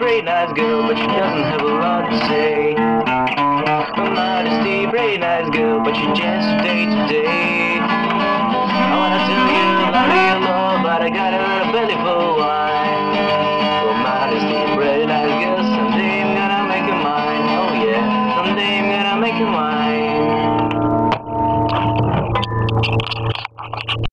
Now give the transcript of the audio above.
pretty nice girl, but she doesn't have a lot to say. Her modesty, pretty nice girl, but she just day to day. I wanna tell you about your love, but I got her a belly full.